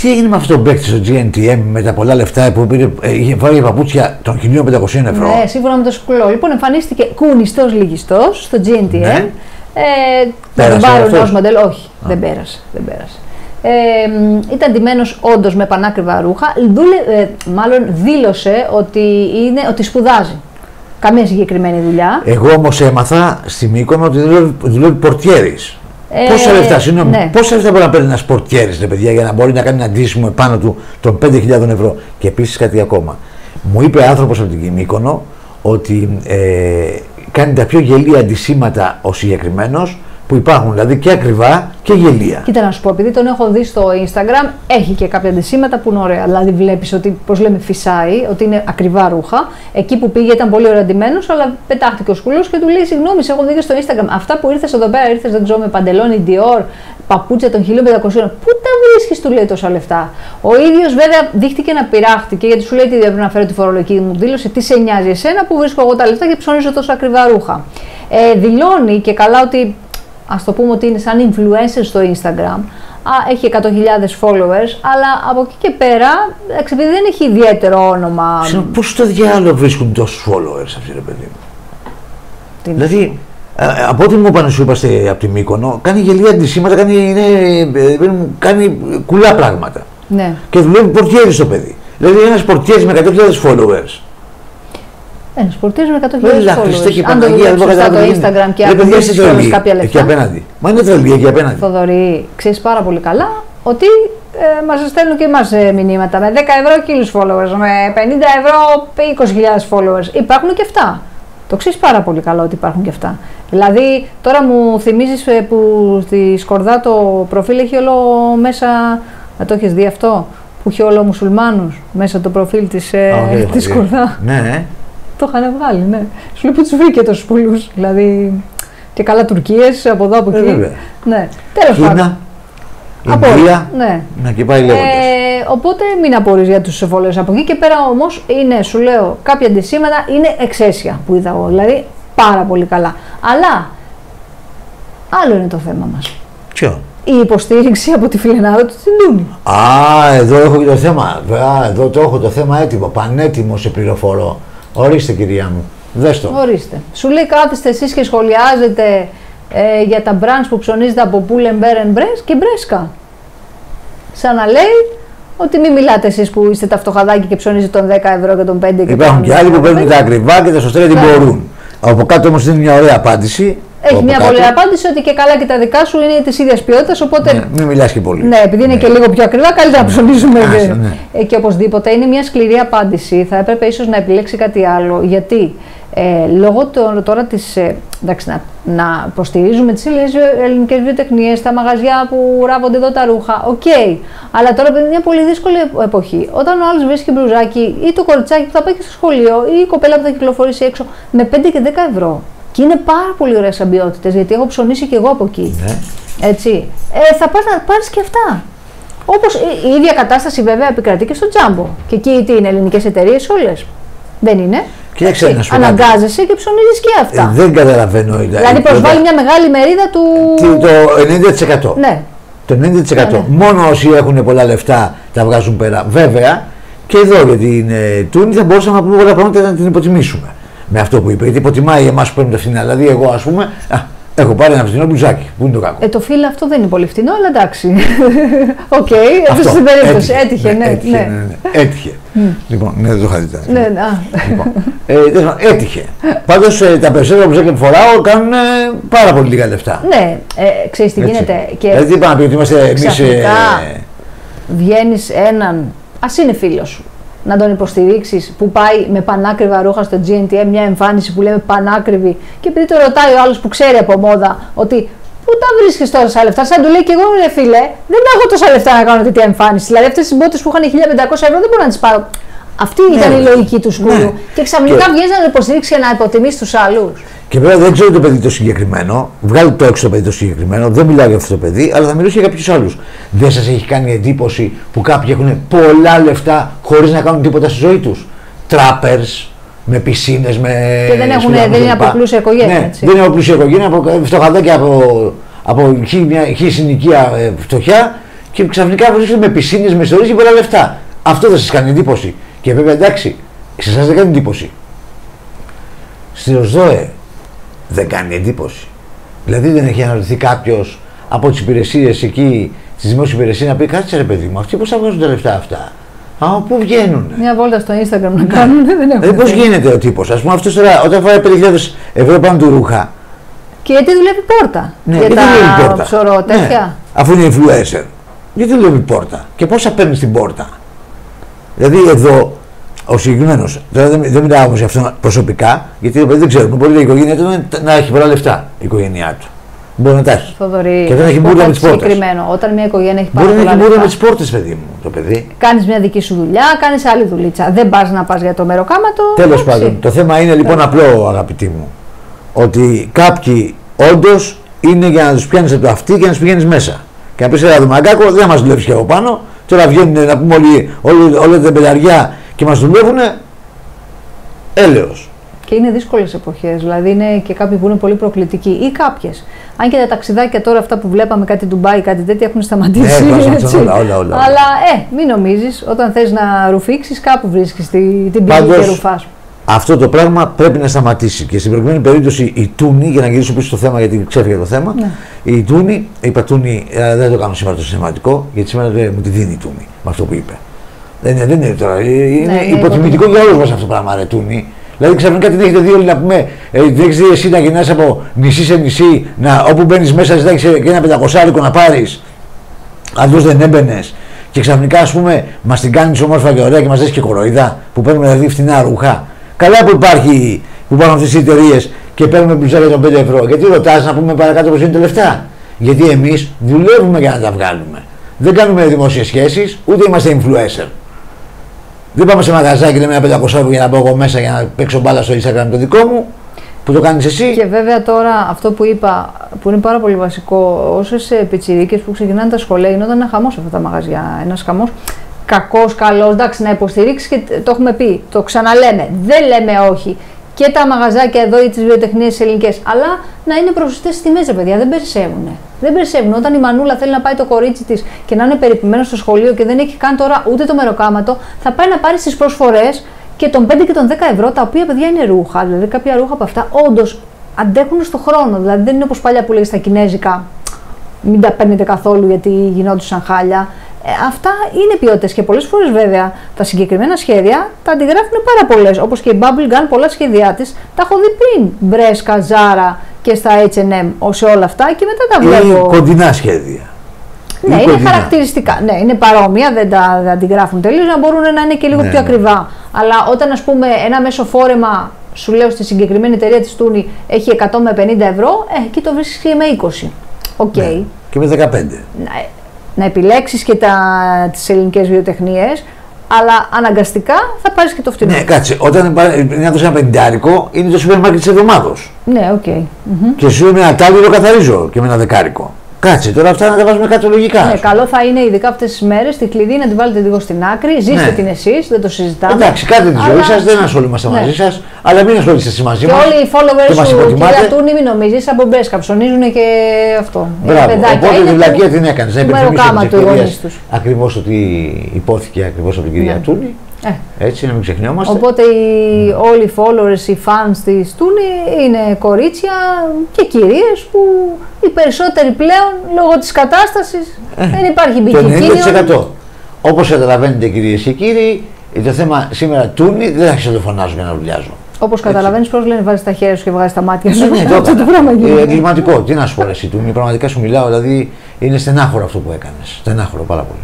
Τι έγινε με αυτό το παίκτη στο GNTM με τα πολλά λεφτά που πήρε, ε, είχε βάλει παπούτσια των 1500 ευρώ; Ναι, σύμφωνα με το σκουλό. Λοιπόν, εμφανίστηκε κουνιστός λιγιστό στο GNTM. Ναι. Ε, Πέρασε να τον πάρουν αυτός; ως μοντέλο. Όχι, δεν πέρασε. Δεν πέρασε. Ε, μ, ήταν ντυμένος όντως με πανάκριβα ρούχα. Δούλε, ε, μάλλον δήλωσε ότι, είναι, ότι σπουδάζει. Καμία συγκεκριμένη δουλειά. Εγώ όμως έμαθα στη Μύκονο ότι δουλεύει, δουλεύει πορτιέρης. Ε, πόσα λεφτά, συγγνώμη, ναι. πόσα λεφτά μπορεί να παίρνει ένας πορτιέρης, ρε παιδιά, για να μπορεί να κάνει ένα ντύσιμο επάνω του των 5.000 ευρώ; Και επίσης κάτι ακόμα. Μου είπε άνθρωπος από την Μύκονο ότι ε, κάνει τα πιο γελία αντισήματα ο συγκεκριμένος που υπάρχουν, δηλαδή και ακριβά και γελία. Κοίτα να σου πω, επειδή τον έχω δει στο Instagram, έχει και κάποια αντισήματα που είναι ωραία. Δηλαδή, βλέπεις ότι, πώς λέμε, φυσάει, ότι είναι ακριβά ρούχα. Εκεί που πήγε ήταν πολύ ωραία ντυμένος, αλλά πετάχτηκε ο σκουλός και του λέει: Συγγνώμη, σε έχω δει και στο Instagram. Αυτά που ήρθες εδώ πέρα, ήρθες, δεν ξέρω, με παντελόνι Dior, παπούτσια των 1500. Πού τα βρίσκεις, του λέει τόσα λεφτά. Ο ίδιος βέβαια δείχτηκε να πειράχτηκε, γιατί σου λέει: Τι δεν πρέπει να φέρω τη φορολογική μου δήλωση, τι σε νοιάζει εσένα που βρίσκω εγώ τα λεφτά και ψωνίζω τόσο ακριβά ρούχα. Ε, δηλώνει και καλά ότι Α το πούμε ότι είναι σαν influencer στο Instagram. Α, έχει 100.000 followers, αλλά από εκεί και πέρα, εντάξει, επειδή δεν έχει ιδιαίτερο όνομα. Πώς στο διάλογο βρίσκουν τόσους followers αυτοί, ρε παιδί μου; Τι- Δηλαδή, ε, από ό,τι μου είπαν σου είπαστε από τη Μύκονο, κάνει γελία αντισήματα, κάνει, είναι, ε, ε, κάνει κουλά πράγματα. Ναι. Και δουλεύει πορτιέρι στο παιδί. Δηλαδή, ένας πορτιέρις με 100.000 followers. Ένα σπορτή με 100.000 Έλα, Χριστέ και followers. Αν το Παναγία, δεν δουλεύει μπορώ να σωστά το καταλάβω τι γίνεται. Instagram και Ρε αν παιδιά, δεν είστε έχει τρελοί. κάποια Εκεί λεφτά. απέναντι. Μα είναι τρελή εκεί απέναντι. Θοδωρή, ξέρεις πάρα πολύ καλά ότι ε, μας στέλνουν και εμάς ε, μηνύματα με 10 ευρώ χίλιου followers, με 50 ευρώ 20.000 followers. Υπάρχουν και αυτά. Το ξέρεις πάρα πολύ καλά ότι υπάρχουν και αυτά. Δηλαδή, τώρα μου θυμίζεις που στη Σκορδά το προφίλ έχει όλο μέσα. Να το έχεις δει αυτό, που έχει όλο μουσουλμάνους μέσα το προφίλ της ε, Α, όχι, της όχι. Σκορδά. Ναι, ε. Το είχαν βγάλει, ναι. Σου λέει που τους βρήκε τόσους πολλούς; Δηλαδή. Και καλά Τουρκίες από εδώ από Ε, εκεί. βέβαια. ναι. Τέλος πάντων. Κίνα, Από όλα. Ινδία, Ναι. να και πάει λέγοντας. Ε, οπότε μην απορρείς για τους followers από εκεί και πέρα όμως είναι, σου λέω, κάποια αντισήματα είναι εξαίσια που είδα εγώ, δηλαδή πάρα πολύ καλά. Αλλά άλλο είναι το θέμα μας. Ποιο; Η υποστήριξη από τη φιλενάδα του Τιντούνη. Α, εδώ έχω και το θέμα. Α, εδώ το έχω το θέμα έτοιμο. Πανέτοιμο σε πληροφορώ. Ορίστε, κυρία μου. Δες το. Ορίστε. Σου λέει κάθεστε εσείς και σχολιάζετε ε, για τα brands που ψωνίζετε από Pull&Bear and Bres και Μπρέσκα. Σαν να λέει ότι μην μιλάτε εσείς που είστε τα φτωχαδάκια και ψωνίζετε των 10 ευρώ και των 5 και Υπάρχουν των και άλλοι που 15. παίρνουν τα ακριβά και τα σωστά γιατί Ναι. μπορούν. Από κάτω όμως είναι μια ωραία απάντηση. Έχει Από μια κάτω. πολύ απάντηση ότι και καλά και τα δικά σου είναι της ίδιας ποιότητας. Οπότε Ναι, μην μιλάς και πολύ. Ναι, επειδή είναι και λίγο πιο ακριβά, καλύτερα να ψωνίζουμε. Άσε, και- ναι. Ε, και οπωσδήποτε είναι μια σκληρή απάντηση. Θα έπρεπε ίσως να επιλέξει κάτι άλλο. Γιατί ε, λόγω το- τώρα της. Ε, εντάξει, να, να υποστηρίζουμε τις ελληνικές βιοτεχνίες, τα μαγαζιά που ράβονται εδώ τα ρούχα. Οκ. Αλλά τώρα είναι μια πολύ δύσκολη εποχή. Όταν ο άλλος βρίσκει μπλουζάκι ή το κοριτσάκι που θα πάει και στο σχολείο ή η κοπέλα που θα κυκλοφορήσει έξω με 5 και 10 ευρώ. Και είναι πάρα πολύ ωραίες οι ποιότητες γιατί έχω ψωνίσει και εγώ από εκεί. Ναι. Έτσι. Ε, θα πας να πάρεις και αυτά. Όπως η, η ίδια κατάσταση βέβαια επικρατεί και στο τζάμπο. Και εκεί τι είναι, ελληνικές εταιρείες όλες. Δεν είναι. Κοίταξε, Έτσι, να σου πω κάτι. Αναγκάζεσαι και ψωνίζεις και αυτά. Ε, δεν καταλαβαίνω. δηλαδή προσβάλλει μια μεγάλη μερίδα του. Τι- Το 90%. Ναι. Το 90%. ναι. Μόνο όσοι έχουν πολλά λεφτά τα βγάζουν πέρα. Βέβαια και εδώ για την ε, Τούνη θα μπορούσαμε να πούμε πολλά πράγματα να την υποτιμήσουμε. Με αυτό που είπε. Γιατί υποτιμάει εμάς που παίρνουμε τα φθηνά. Δηλαδή, εγώ ας πούμε, α, έχω πάρει ένα φθηνό μπλουζάκι. Πού είναι το κακό. Ε, το φύλλο αυτό δεν είναι πολύ φτηνό, αλλά εντάξει. Οκ, αυτό Αυτό. στην περίπτωση. Έτυχε, ναι. έτυχε, ναι. ναι, ναι. Έτυχε. Λοιπόν, ναι, δεν το είχα δει. τώρα. Ναι, ναι, α. Λοιπόν, ε, τέλος πάντων, έτυχε. Πάντως τα περισσότερα μπλουζάκια που φοράω κάνουν ε, πάρα πολύ λίγα λεφτά. ναι, ε, ξέρεις τι Έτσι. γίνεται. Και Δηλαδή, τι είπα να πει ότι είμαστε εμείς. ξαφνικά βγαίνεις έναν, α είναι φίλο σου, να τον υποστηρίξεις που πάει με πανάκριβα ρούχα στο GNTM, μια εμφάνιση που λέμε πανάκριβη, και επειδή το ρωτάει ο άλλος που ξέρει από μόδα ότι Πού τα βρίσκεις τόσα λεφτά, σαν να του λέει και εγώ ρε φίλε, δεν έχω τόσα λεφτά να κάνω τέτοια εμφάνιση. Δηλαδή αυτές τις μπότες που είχαν 1500 ευρώ δεν μπορώ να τις πάρω. Αυτή ήταν η ναι. λογική του σκούλου. Ναι. Και ξαφνικά Και- βγαίνει να τον υποστηρίξει και να υποτιμήσει τους άλλους. Και βέβαια δεν ξέρω το παιδί το συγκεκριμένο. Βγάλει το έξω το παιδί το συγκεκριμένο. Δεν μιλάω για αυτό το παιδί, αλλά θα μιλήσω για κάποιους άλλους. Δεν σας έχει κάνει εντύπωση που κάποιοι έχουν πολλά λεφτά χωρίς να κάνουν τίποτα στη ζωή τους; Τράπερς, με πισίνες, με. Και δεν έχουν- σπουδαγμούς δεν είναι κλπ. από πλούσια οικογένεια, Ναι, έτσι. δεν είναι από πλούσια οικογένεια, από φτωχαδάκια από, από χι, μια, χι συνοικία ε, φτωχιά Και ξαφνικά βρίσκεται με πισίνες, με ιστορίες και πολλά λεφτά. Αυτό δεν σας κάνει εντύπωση. Και βέβαια εντάξει, σε εσάς δεν κάνει εντύπωση. Στη Ροσδόε δεν κάνει εντύπωση. Δηλαδή δεν έχει αναρωτηθεί κάποιος από τις υπηρεσίες εκεί, τις δημόσιες υπηρεσίες να πει κάτσε ρε παιδί μου, αυτοί πώς θα βγάζουν τα λεφτά αυτά; Α, πού βγαίνουν. Μια βόλτα στο Instagram να κάνουν, δεν έχουν. Δηλαδή πώς γίνεται ο τύπος; Α πούμε αυτός τώρα όταν φάει 5.000 ευρώ πάνω του ρούχα. Και γιατί δουλεύει πόρτα. Ναι, για γιατί τα δουλεύει πόρτα; ψωρό, Ναι, τέτοια; αφού είναι influencer. Γιατί δουλεύει πόρτα; Και πόσα παίρνεις στην πόρτα; Δηλαδή εδώ ο συγκεκριμένος, τώρα δεν, δεν μιλάω όμως για αυτόν προσωπικά, γιατί το παιδί δεν ξέρουμε. Μπορεί η οικογένειά του να, να έχει πολλά λεφτά η οικογένειά του. Μπορεί να τα έχει. Θοδωρή, Και δεν έχει πω μπουρλα κάτι με τις πόρτες. συγκεκριμένο. Όταν μια οικογένεια έχει πάρα Μπορεί να πολλά έχει μόνο με λεφτά, τις πόρτες, παιδί μου, το παιδί. κάνεις μια δική σου δουλειά, κάνεις άλλη δουλίτσα. Δεν πας να πας για το μεροκάματο. Τέλος εντάξει. πάντων, το θέμα είναι λοιπόν απλό, αγαπητοί μου. Ότι κάποιοι όντως είναι για να τους πιάνεις από το αυτί και να τους πηγαίνεις μέσα. Και να πεις ένα μαγκάκο, δεν μας δουλεύει και από πάνω. Τώρα βγαίνουν να πούμε όλοι, όλοι, όλα τα πελαριά και μας δουλεύουν. Έλεος. Και είναι δύσκολες εποχές. Δηλαδή είναι και κάποιοι που είναι πολύ προκλητικοί ή κάποιες. Αν και τα ταξιδάκια τώρα, αυτά που βλέπαμε, κάτι Ντουμπάι, κάτι τέτοια έχουν σταματήσει. Ναι, τώρα σταματήσαν έτσι. όλα, όλα, όλα. Αλλά ε, μην νομίζεις, όταν θες να ρουφήξεις, κάπου βρίσκεις την πηγή Πάντως, και ρουφάς. Αυτό το πράγμα πρέπει να σταματήσει. Και στην προηγούμενη περίπτωση η Τούνη, για να γυρίσω πίσω στο θέμα γιατί ξέφυγε το θέμα, Ναι. η Τούνη, είπα Τούνη, ε, δεν το κάνω σήμερα το σημαντικό, γιατί σήμερα δεν μου τη δίνει η Τούνη με αυτό που είπε. Δεν είναι, δεν είναι τώρα. ε, Είναι ναι, υποτιμητικός για όλου μα αυτό το πράγμα, ρε Τούνη. Δηλαδή ξαφνικά την έχετε δει όλοι να πούμε, ε, δεν έχει δει εσύ να γυρνάς από νησί σε νησί, να, όπου μπαίνεις μέσα ζητάει και ένα πεντακοσάρικο να πάρεις. Αλλιώ δεν έμπαινες. Και ξαφνικά, ας πούμε, μας την κάνεις όμορφα και ωραία και μας δει και κοροϊδά που παίρνουμε δηλαδή φθηνά ρούχα. Καλά που, υπάρχει, που υπάρχουν αυτές οι εταιρείες και παίρνουμε μπλουζάκια των 5 ευρώ. Γιατί ρωτάς να πούμε παρακάτω πώ είναι τα λεφτά; Γιατί εμείς δουλεύουμε για να τα βγάλουμε. Δεν κάνουμε δημόσιες σχέσεις, ούτε είμαστε influencer. Δεν πάμε σε μαγαζάκι και λέμε ένα 500 ευρώ για να μπω εγώ μέσα για να παίξω μπάλα στο Instagram το δικό μου, που το κάνεις εσύ. Και βέβαια τώρα αυτό που είπα, που είναι πάρα πολύ βασικό, όσες πιτσιρίκες που ξεκινάνε τα σχολεία, γινόταν ένα χαμός αυτά τα μαγαζιά. Ένας χαμός κακός, καλός, εντάξει, να υποστηρίξεις και το έχουμε πει. Το ξαναλέμε. Δεν λέμε όχι. Και τα μαγαζάκια εδώ ή τις βιοτεχνίες ελληνικές. Αλλά να είναι προ σωστέ τιμές, ρε παιδιά. Δεν περισσεύουν. Δεν περισσεύουν. Όταν η μανούλα θέλει να πάει το κορίτσι της και να είναι περιποιημένος στο σχολείο και δεν έχει καν τώρα ούτε το μεροκάματο, θα πάει να πάρει τι προσφορές και των 5 και των 10 ευρώ, τα οποία παιδιά είναι ρούχα. Δηλαδή κάποια ρούχα από αυτά όντως αντέχουν στο χρόνο. Δηλαδή δεν είναι όπως παλιά που λέει στα κινέζικα, μην τα παίρνετε καθόλου γιατί γινόντουσαν χάλια. Ε, αυτά είναι ποιότητες και πολλές φορές βέβαια τα συγκεκριμένα σχέδια τα αντιγράφουν πάρα πολλές. Όπως και η Bubble Gun, πολλά σχέδιά της τα έχω δει πριν. Μπρέσκα, Ζάρα και στα HM σε όλα αυτά και μετά τα Ή βλέπω. κοντινά σχέδια. Ναι, Ή είναι κοντινά. χαρακτηριστικά. Ναι, είναι παρόμοια, δεν τα δεν αντιγράφουν τελείως, να μπορούν να είναι και λίγο Ναι, πιο ναι. ακριβά. Αλλά όταν, ας πούμε, ένα μέσο φόρεμα, σου λέω στη συγκεκριμένη εταιρεία της Τούνη, έχει 100 με 50 ευρώ, ε, εκεί το βρίσκεις και με 20. Οκ. Ναι. Και με 15. Να, να επιλέξεις και τα, τις ελληνικές βιοτεχνίες, αλλά αναγκαστικά θα πάρεις και το φτηνό. Ναι, κάτσε. Όταν πα- είναι να δώσει ένα πεντάρικο, είναι το σούπερ μάρκετ της εβδομάδα. Ναι, οκ. Μμμ. Και σου με ένα τάλιρο το καθαρίζω και με ένα δεκάρικο. Κάτσε τώρα αυτά να τα βάζουμε κάτω λογικά. Ναι, καλό θα είναι ειδικά αυτές τις μέρες τη χλιδή να την βάλετε λίγο στην άκρη. Ζήστε Ναι. την εσείς, δεν το συζητάμε. Εντάξει, κάντε τη ζωή Αλλά- σας, δεν ασχολούμαστε Ναι. μαζί σας, αλλά μην ασχολείστε εσείς μαζί Και μας. όλοι οι followers και μας σου, υποτιμάτε. κυρία Τούνη, μην νομίζεις, από μπέσκα ψωνίζουν και αυτό. Είναι Μπράβο. παιδάκια, Οπότε είναι τη βλακία που- την έκανες. Να του υπενθυμίσω μεροκάμα τη του οι ευκαιρία γονείς τους. ακριβώς ότι υπόθηκε ακριβώς από την κυρία Ναι. Τούνη. Ε, Έτσι, να μην ξεχνιόμαστε. Οπότε οι, όλοι οι followers, οι fans της Τούνη είναι κορίτσια και κυρίες που οι περισσότεροι πλέον λόγω της κατάστασης δεν υπάρχει Το μπικικίνιο. 90%. Όπως καταλαβαίνετε κυρίες και κύριοι, το θέμα σήμερα Τούνη δεν θα αρχίσω να το φωνάζω για να βουλιάζω. Όπως καταλαβαίνεις, πώς λένε βάζεις τα χέρια σου και βγάζεις τα μάτια σου. Ναι, ναι, το Αυτό το έκανα. πράγμα Ε, γίνεται. Εγκληματικό. Τι να σου πω, ρε, εσύ, Τούνη, πραγματικά σου μιλάω, δηλαδή είναι στενάχωρο αυτό που έκανες. Στενάχωρο πάρα πολύ.